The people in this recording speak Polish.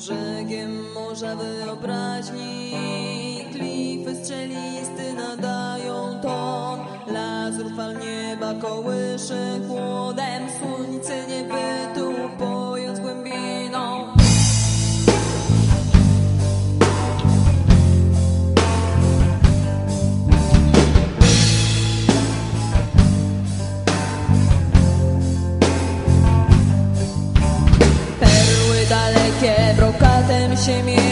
brzegiem morza wyobraźni. Klify strzelisty nadają ton. Lazur fal nieba kołysze chłodem Słońce ciemię